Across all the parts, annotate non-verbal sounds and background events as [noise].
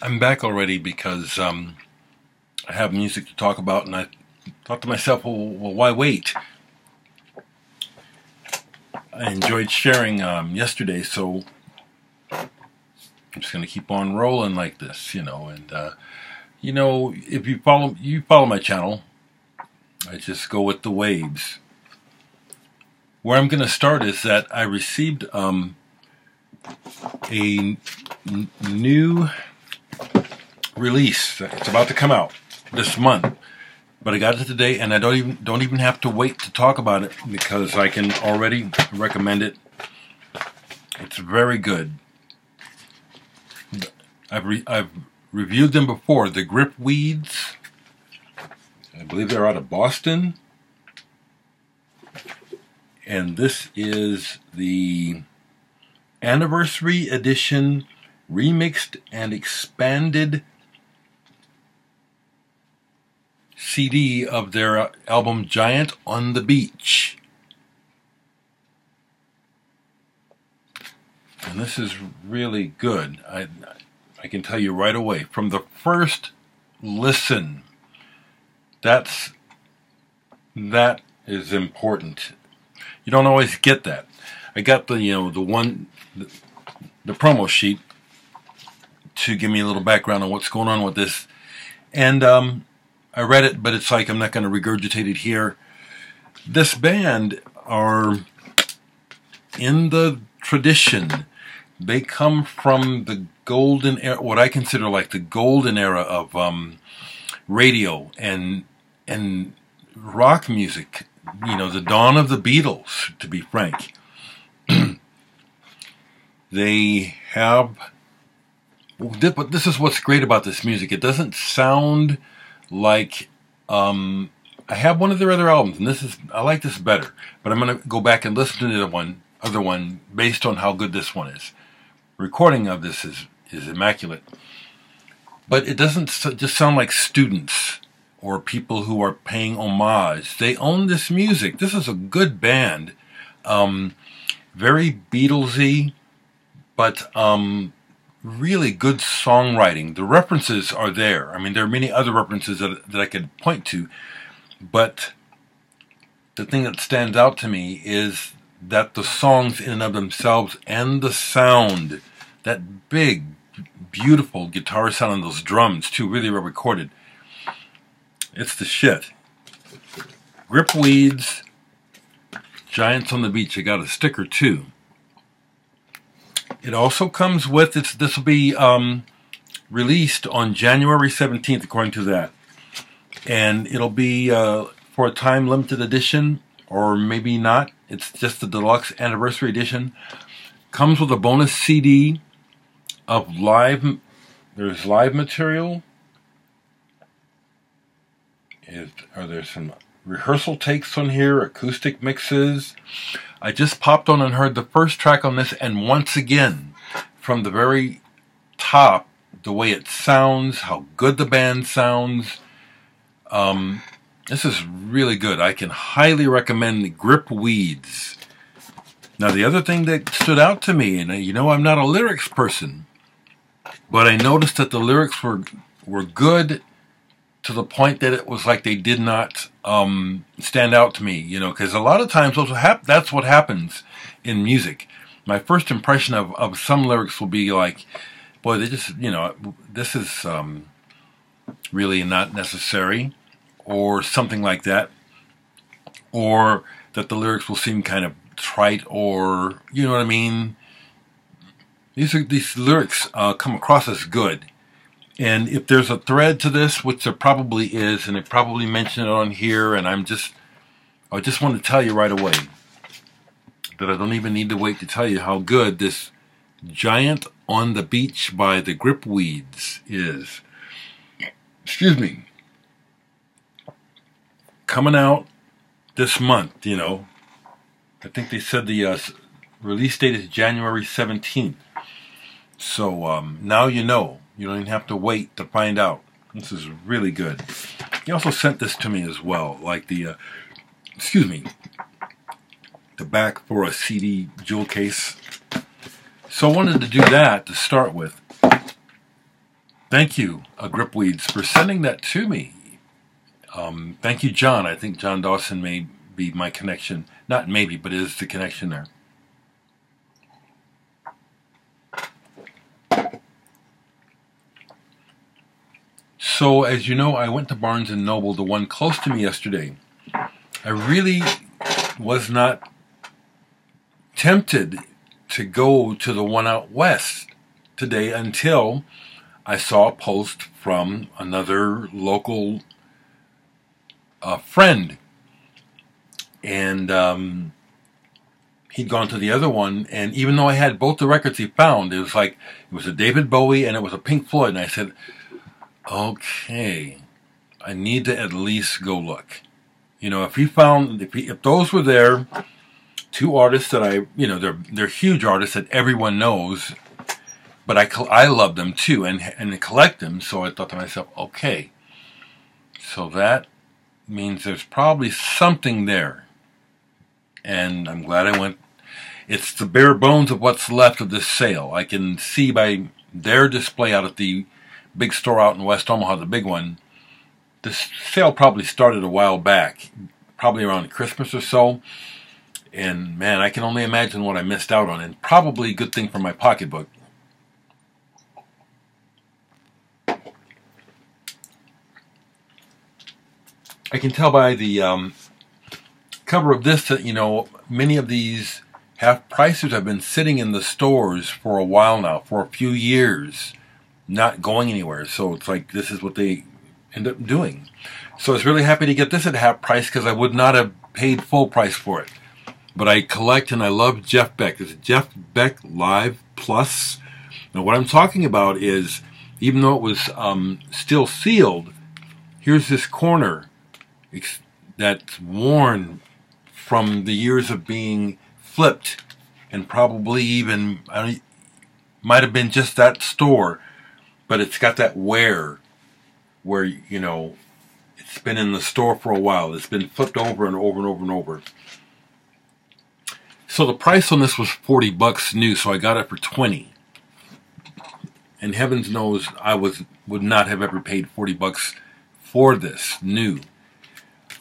I'm back already because um, I have music to talk about, and I thought to myself, well, well why wait? I enjoyed sharing um, yesterday, so I'm just going to keep on rolling like this, you know. And uh, you know, if you follow you follow my channel, I just go with the waves. Where I'm going to start is that I received um, a new release. It's about to come out this month, but I got it today, and I don't even don't even have to wait to talk about it because I can already recommend it. It's very good. I've re I've reviewed them before. The Grip Weeds. I believe they're out of Boston. And this is the anniversary edition remixed and expanded CD of their album Giant on the Beach. And this is really good. I, I can tell you right away from the first listen. That's that is important. You don't always get that. I got the you know the one the, the promo sheet to give me a little background on what's going on with this, and um, I read it, but it's like I'm not going to regurgitate it here. This band are in the tradition. They come from the golden era, what I consider like the golden era of um, radio and and rock music you know, the dawn of the Beatles, to be frank. [clears throat] they have, but this is what's great about this music. It doesn't sound like, um, I have one of their other albums, and this is, I like this better, but I'm going to go back and listen to the one, other one, based on how good this one is. Recording of this is, is immaculate. But it doesn't just sound like students or people who are paying homage. They own this music. This is a good band. Um, very Beatlesy, but um, really good songwriting. The references are there. I mean, there are many other references that, that I could point to, but the thing that stands out to me is that the songs in and of themselves and the sound, that big, beautiful guitar sound and those drums too, really well recorded it's the shit. Grip Weeds, Giants on the Beach. I got a sticker too. It also comes with, it's, this will be um, released on January 17th, according to that. And it'll be uh, for a time limited edition, or maybe not. It's just the deluxe anniversary edition. Comes with a bonus CD of live, there's live material, is, are there some rehearsal takes on here, acoustic mixes? I just popped on and heard the first track on this, and once again, from the very top, the way it sounds, how good the band sounds. Um, this is really good. I can highly recommend Grip Weeds. Now, the other thing that stood out to me, and you know, I'm not a lyrics person, but I noticed that the lyrics were were good to the point that it was like they did not um, stand out to me, you know, because a lot of times that's what happens in music. My first impression of, of some lyrics will be like, boy, they just, you know, this is um, really not necessary, or something like that, or that the lyrics will seem kind of trite, or, you know what I mean? These are these lyrics uh, come across as good and if there's a thread to this, which there probably is, and I probably mentioned it on here, and I'm just, I just want to tell you right away that I don't even need to wait to tell you how good this Giant on the Beach by the Grip Weeds is. Excuse me. Coming out this month, you know. I think they said the uh, release date is January 17th. So um, now you know. You don't even have to wait to find out. This is really good. He also sent this to me as well, like the, uh, excuse me, the back for a CD jewel case. So I wanted to do that to start with. Thank you, uh, Grip Weeds, for sending that to me. Um, thank you, John. I think John Dawson may be my connection. Not maybe, but is the connection there. So, as you know, I went to Barnes & Noble, the one close to me yesterday. I really was not tempted to go to the one out west today until I saw a post from another local uh, friend. And um, he'd gone to the other one, and even though I had both the records he found, it was like it was a David Bowie and it was a Pink Floyd, and I said, "Okay, I need to at least go look." You know, if he found if he, if those were there, two artists that I you know they're they're huge artists that everyone knows, but I I love them too and and collect them. So I thought to myself, okay, so that means there's probably something there, and I'm glad I went. It's the bare bones of what's left of this sale. I can see by their display out at the big store out in West Omaha, the big one this sale probably started a while back, probably around Christmas or so. And man, I can only imagine what I missed out on, and probably a good thing for my pocketbook. I can tell by the um, cover of this that, you know, many of these half prices have been sitting in the stores for a while now, for a few years, not going anywhere. So it's like this is what they end up doing. So I was really happy to get this at half price because I would not have paid full price for it. But I collect and I love Jeff Beck. Is Jeff Beck Live Plus. Now what I'm talking about is, even though it was um, still sealed, here's this corner that's worn from the years of being flipped and probably even I might have been just that store, but it's got that wear where you know it's been in the store for a while. It's been flipped over and over and over and over. So the price on this was 40 bucks new, so I got it for 20. And heavens knows I was would not have ever paid 40 bucks for this new.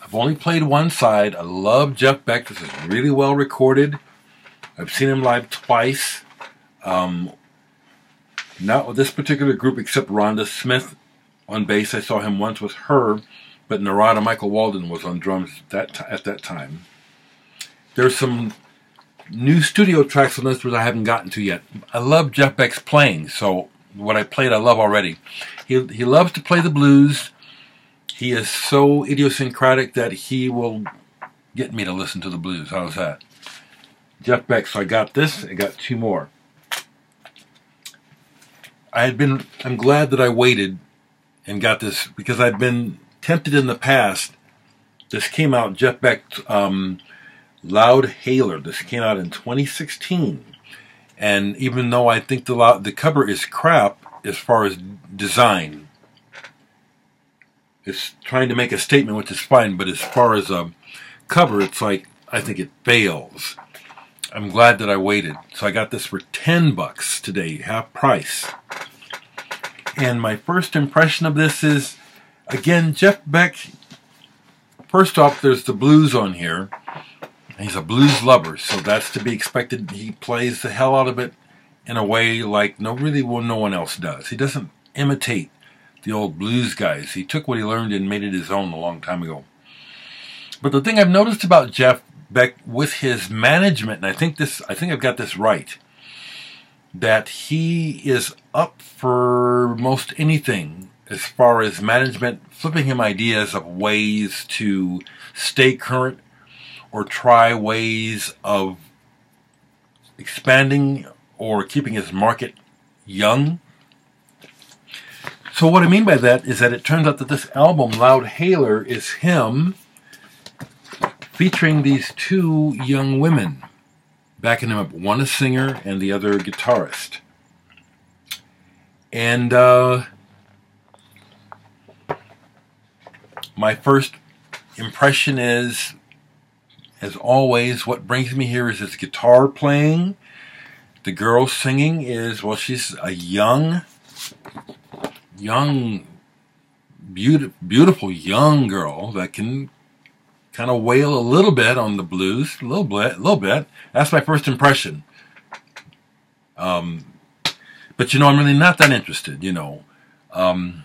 I've only played one side. I love Jeff Beck. This is really well recorded. I've seen him live twice. Um, not with this particular group, except Rhonda Smith on bass. I saw him once with her, but Narada Michael Walden was on drums that at that time. There's some new studio tracks on this which I haven't gotten to yet. I love Jeff Beck's playing, so what I played I love already. He he loves to play the blues. He is so idiosyncratic that he will get me to listen to the blues. How's that? Jeff Beck. So I got this. I got two more. I had been. I'm glad that I waited and got this because I'd been tempted in the past. This came out, Jeff Beck, um, Loud Hailer. This came out in 2016. And even though I think the, the cover is crap as far as design, it's trying to make a statement, which is fine, but as far as a cover, it's like, I think it fails. I'm glad that I waited. So I got this for 10 bucks today, half price. And my first impression of this is, again, Jeff Beck. First off, there's the blues on here. He's a blues lover, so that's to be expected. He plays the hell out of it in a way like no really well, no one else does. He doesn't imitate the old blues guys. He took what he learned and made it his own a long time ago. But the thing I've noticed about Jeff Beck with his management, and I think this I think I've got this right that he is up for most anything as far as management flipping him ideas of ways to stay current or try ways of expanding or keeping his market young. So what I mean by that is that it turns out that this album, Loud Hailer, is him featuring these two young women backing him up. One a singer and the other a guitarist. And uh, my first impression is, as always, what brings me here is his guitar playing. The girl singing is, well, she's a young, young, beautiful, beautiful young girl that can kind of wail a little bit on the blues, a little bit, a little bit. That's my first impression. Um, but you know, I'm really not that interested. You know, um,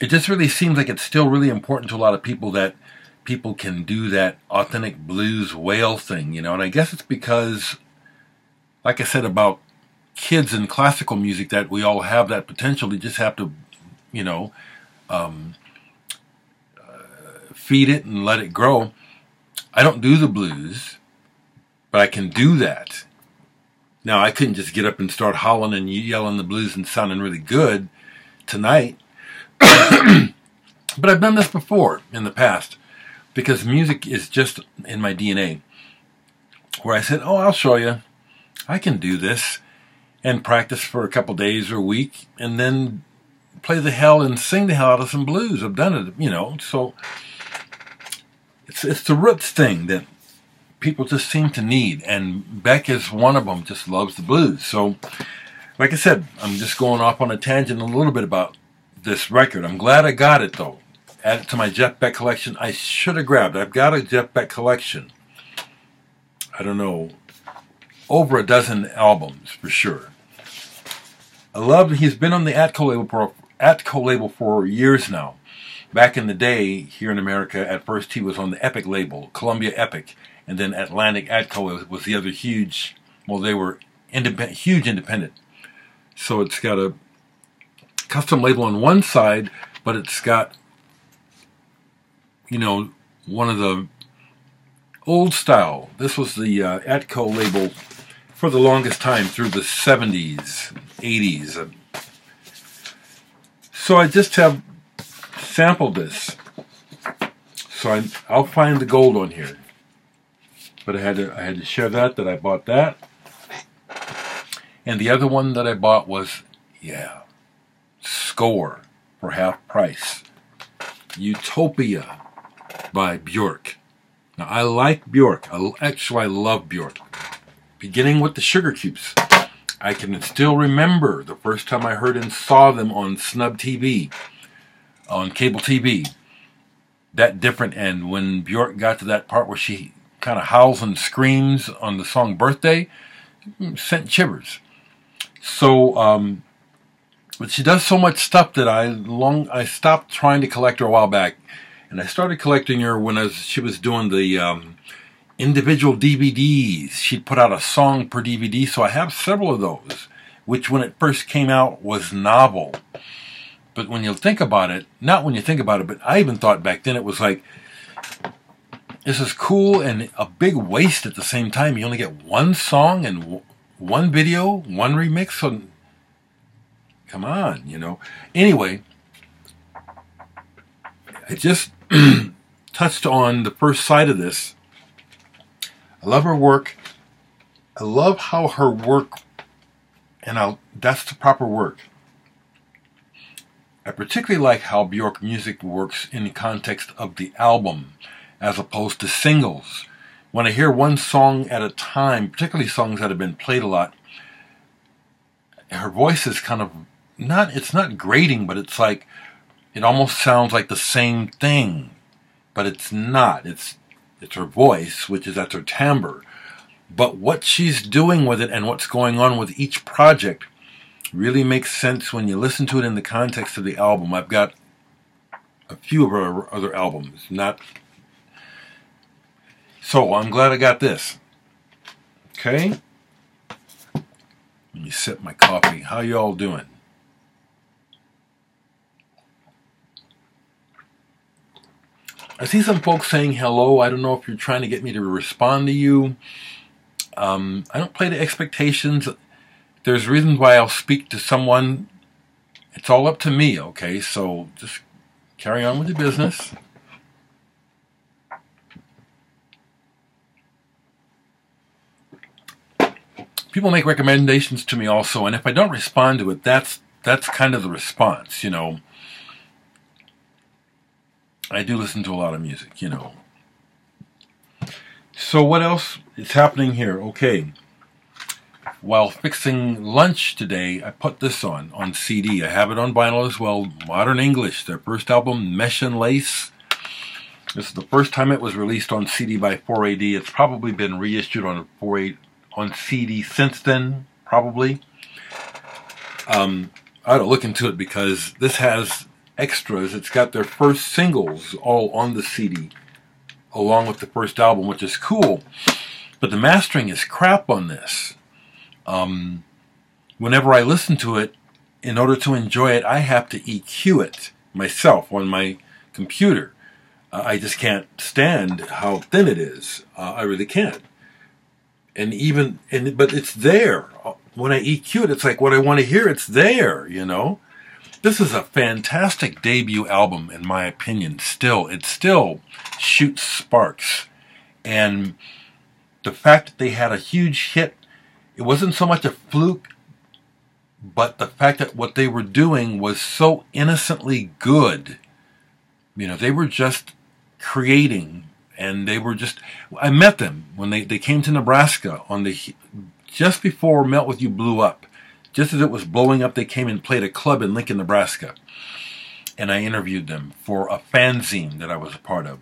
it just really seems like it's still really important to a lot of people that people can do that authentic blues wail thing. You know, and I guess it's because, like I said about kids in classical music, that we all have that potential. You just have to, you know. Um, feed it and let it grow. I don't do the blues, but I can do that now, I couldn't just get up and start hollering and yelling the blues and sounding really good tonight. but I've done this before in the past because music is just in my DNA. Where I said, Oh, I'll show you. I can do this and practice for a couple days or a week and then play the hell and sing the hell out of some blues. I've done it, you know. So it's, it's the roots thing that people just seem to need, and Beck is one of them. Just loves the blues. So, like I said, I'm just going off on a tangent a little bit about this record. I'm glad I got it though. Add it to my Jeff Beck collection. I should have grabbed. I've got a Jeff Beck collection. I don't know, over a dozen albums for sure. I love. He's been on the Atco label for Atco label for years now. Back in the day, here in America, at first he was on the Epic label, Columbia Epic, and then Atlantic Atco was the other huge. Well, they were independent, huge independent. So it's got a custom label on one side, but it's got, you know, one of the old style. This was the uh, Atco label for the longest time through the 70s, 80s. So I just have sampled this. So I, I'll find the gold on here. But I had to I had to share that that I bought that. And the other one that I bought was yeah, Score for half price. Utopia by Bjork. Now I like Bjork. I, actually I love Bjork. Beginning with the Sugar Cubes. I can still remember the first time I heard and saw them on Snub TV, on cable TV. That different, and when Bjork got to that part where she kind of howls and screams on the song Birthday sent shivers. So, um, but she does so much stuff that I long I stopped trying to collect her a while back, and I started collecting her when she was doing the um, individual DVDs. She'd put out a song per DVD, so I have several of those, which when it first came out was novel. But when you think about it, not when you think about it, but I even thought back then it was like this is cool and a big waste at the same time. You only get one song and one video, one remix. So, come on, you know. Anyway, I just [clears throat] touched on the first side of this. I love her work. I love how her work, and I'll, that's the proper work. I particularly like how Bjork music works in the context of the album as opposed to singles. When I hear one song at a time, particularly songs that have been played a lot, her voice is kind of not, it's not grating, but it's like, it almost sounds like the same thing, but it's not. It's, it's her voice, which is that's her timbre. But what she's doing with it and what's going on with each project really makes sense when you listen to it in the context of the album. I've got a few of her other albums, not so I'm glad I got this. Okay. Let me sip my coffee. How y'all doing? I see some folks saying hello. I don't know if you're trying to get me to respond to you. Um, I don't play to expectations. There's reasons why I'll speak to someone. It's all up to me, okay? So just carry on with your business. people make recommendations to me also, and if I don't respond to it, that's that's kind of the response, you know. I do listen to a lot of music, you know. So what else is happening here? Okay. While fixing lunch today, I put this on on CD. I have it on vinyl as well. Modern English, their first album, Mesh and Lace. This is the first time it was released on CD by 4AD. It's probably been reissued on 4AD on CD since then, probably. Um, I ought to look into it because this has extras. It's got their first singles all on the CD, along with the first album, which is cool. But the mastering is crap on this. Um, whenever I listen to it, in order to enjoy it, I have to EQ it myself on my computer. Uh, I just can't stand how thin it is. Uh, I really can't. And even, and but it's there. When I EQ it, it's like what I want to hear. It's there, you know. This is a fantastic debut album, in my opinion. Still, it still shoots sparks, and the fact that they had a huge hit it wasn't so much a fluke, but the fact that what they were doing was so innocently good. You know, they were just creating and they were just I met them when they, they came to Nebraska on the just before Melt With You blew up. Just as it was blowing up, they came and played a club in Lincoln, Nebraska. And I interviewed them for a fanzine that I was a part of.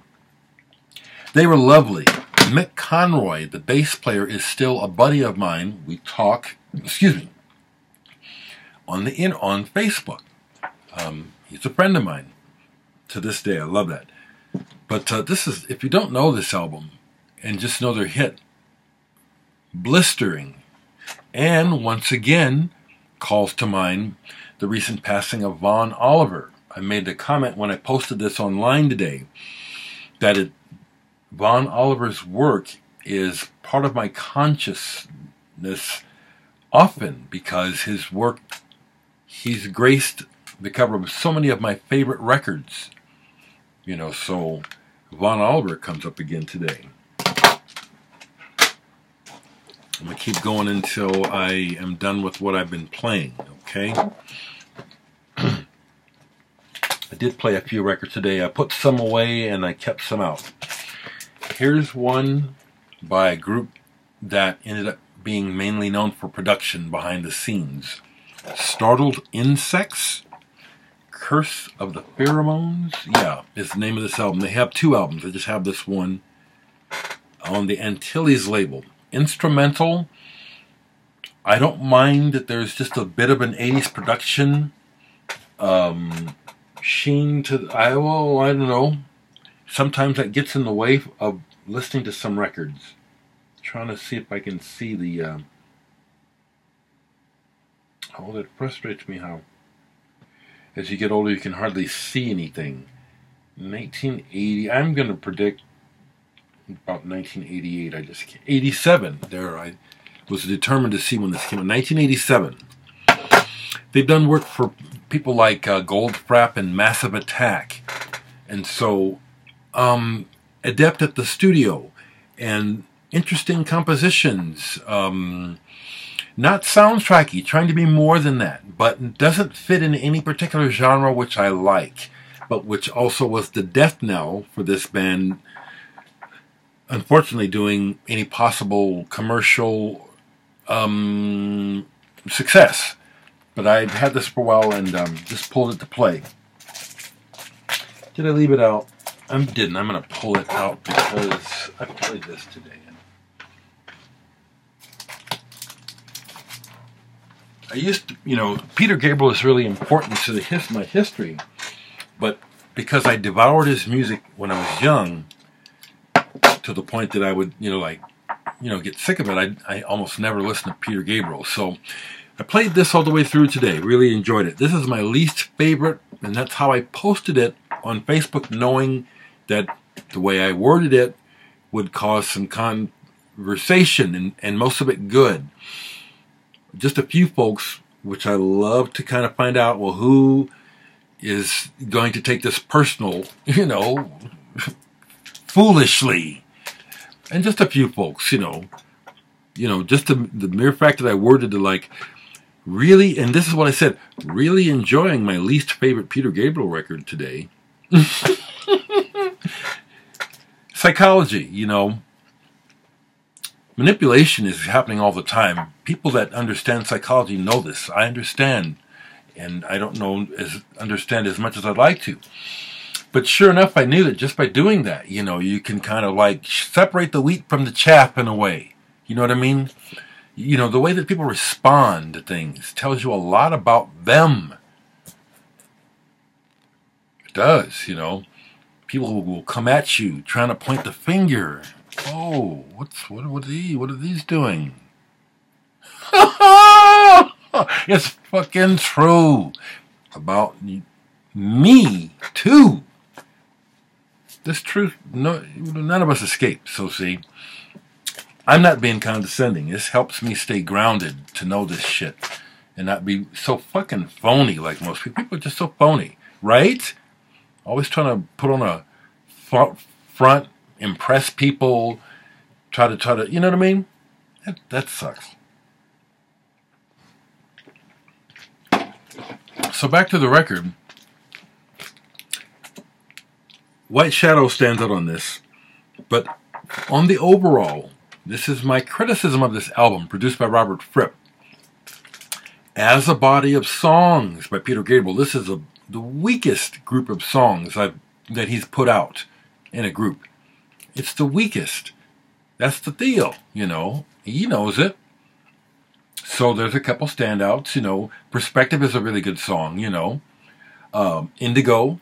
They were lovely. Mick Conroy, the bass player, is still a buddy of mine. We talk, excuse me, on the in on Facebook. Um, he's a friend of mine to this day. I love that. But uh, this is, if you don't know this album and just know their hit, blistering, and once again calls to mind the recent passing of Vaughn Oliver. I made the comment when I posted this online today that it Vaughn Oliver's work is part of my consciousness often because his work, he's graced the cover of so many of my favorite records. You know, so Vaughn Oliver comes up again today. I'm going to keep going until I am done with what I've been playing, okay? [clears throat] I did play a few records today. I put some away and I kept some out. Here's one by a group that ended up being mainly known for production behind the scenes. Startled Insects, Curse of the Pheromones, yeah, is the name of this album. They have two albums. I just have this one on the Antilles label. Instrumental, I don't mind that there's just a bit of an 80s production um, sheen to, I, well, I don't know, sometimes that gets in the way of listening to some records. trying to see if I can see the. Uh, oh, that frustrates me how. As you get older, you can hardly see anything. 1980, I'm going to predict about 1988. I just 87. There, I was determined to see when this came out. 1987. They've done work for people like uh, Goldfrapp and Massive Attack, and so um, adept at the studio and interesting compositions. Um, not soundtracky, trying to be more than that, but doesn't fit in any particular genre, which I like, but which also was the death knell for this band. Unfortunately, doing any possible commercial um, success. But I've had this for a while and um, just pulled it to play. Did I leave it out? I didn't. I'm going to pull it out because I played this today. I used to, you know, Peter Gabriel is really important to the his, my history, but because I devoured his music when I was young, to the point that I would, you know, like, you know, get sick of it, I, I almost never listened to Peter Gabriel. So I played this all the way through today. Really enjoyed it. This is my least favorite, and that's how I posted it on Facebook, knowing that the way I worded it would cause some conversation and, and most of it good. Just a few folks, which I love to kind of find out, well, who is going to take this personal, [laughs] you know, foolishly. And just a few folks, you know, you know, just the, the mere fact that I worded it like, really, and this is what I said, really enjoying my least favorite Peter Gabriel record today. [laughs] psychology, you know. manipulation is happening all the time. People that understand psychology know this. I understand, and I don't know as understand as much as I'd like to. But sure enough, I knew that just by doing that, you know, you can kind of like separate the wheat from the chaff in a way. You know what I mean? You know, the way that people respond to things tells you a lot about them. It does, you know. People will come at you trying to point the finger. Oh, what's what? What are these? What are these doing? [laughs] it's fucking true about me too. This truth, no, none of us escape. So see, I'm not being condescending. This helps me stay grounded to know this shit and not be so fucking phony like most people. People are just so phony, right? Always trying to put on a front, impress people, try to try to, you know what I mean? That, that sucks. So back to the record. White Shadow stands out on this, but on the overall, this is my criticism of this album, produced by Robert Fripp. As a body of songs by Peter Gabriel, this is a, the weakest group of songs I've, that he's put out in a group. It's the weakest. That's the deal, you know. He knows it. So there's a couple standouts, you know. Perspective is a really good song, you know. Um, Indigo,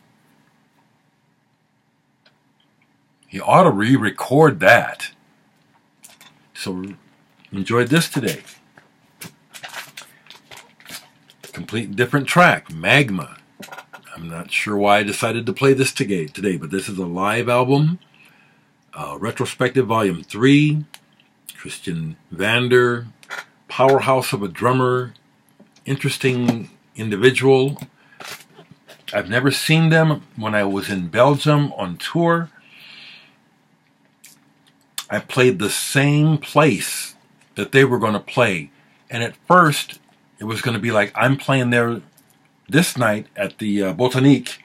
He ought to re record that. So enjoyed this today. Complete different track, Magma. I'm not sure why I decided to play this today, but this is a live album. Uh, Retrospective Volume 3. Christian Vander. Powerhouse of a drummer. Interesting individual. I've never seen them when I was in Belgium on tour. I played the same place that they were going to play. And at first, it was going to be like, I'm playing there this night at the uh, Botanique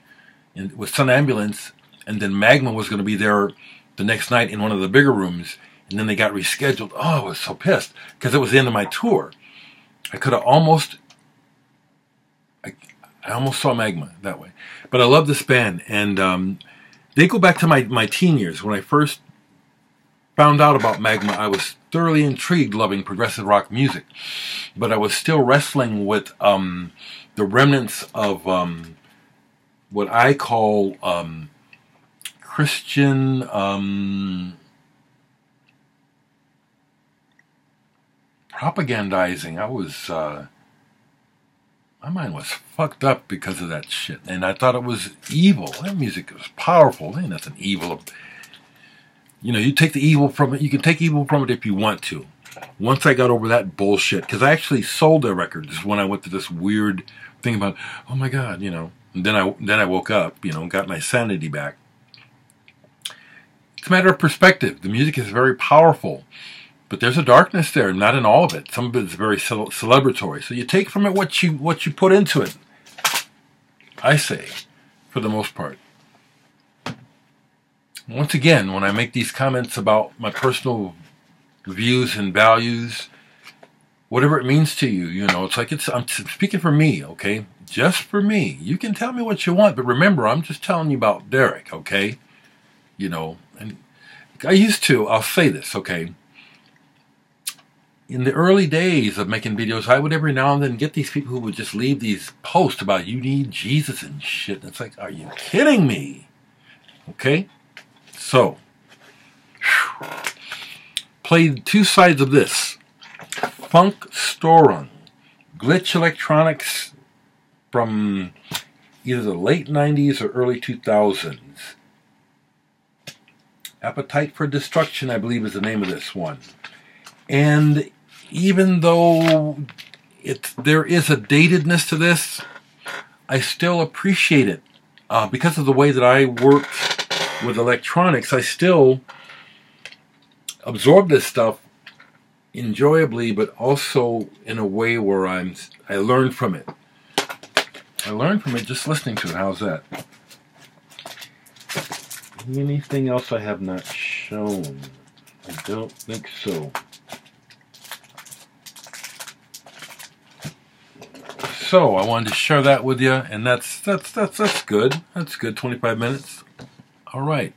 in, with Sun Ambulance, and then Magma was going to be there the next night in one of the bigger rooms, and then they got rescheduled. Oh, I was so pissed because it was the end of my tour. I could have almost, I, I almost saw Magma that way. But I love this band, and um, they go back to my, my teen years when I first found out about Magma, I was thoroughly intrigued, loving progressive rock music, but I was still wrestling with um, the remnants of um, what I call um, Christian um, propagandizing. I was. Uh, my mind was fucked up because of that shit, and I thought it was evil. That music was powerful. Ain't nothing evil you know, you take the evil from it. You can take evil from it if you want to. Once I got over that bullshit, because I actually sold their records when I went to this weird thing about, oh my god, you know. And then I then I woke up, you know, got my sanity back. It's a matter of perspective. The music is very powerful, but there's a darkness there. Not in all of it. Some of it is very celebratory. So you take from it what you what you put into it. I say, for the most part once again, when I make these comments about my personal views and values, whatever it means to you, you know, it's like it's, I'm speaking for me, okay? Just for me. You can tell me what you want, but remember, I'm just telling you about Dereck, okay? You know, and I used to, I'll say this, okay? In the early days of making videos, I would every now and then get these people who would just leave these posts about you need Jesus and shit. And it's like, are you kidding me? Okay? So, whew, played two sides of this. Funkstorung, glitch electronics from either the late 90s or early 2000s. Appetite for Destruction, I believe, is the name of this one. And even though it, there is a datedness to this, I still appreciate it uh, because of the way that I work with electronics, I still absorb this stuff enjoyably, but also in a way where I'm I learn from it. I learn from it just listening to it. How's that? Anything else I have not shown? I don't think so. So I wanted to share that with you, and that's that's that's that's good. That's good. Twenty five minutes. All right.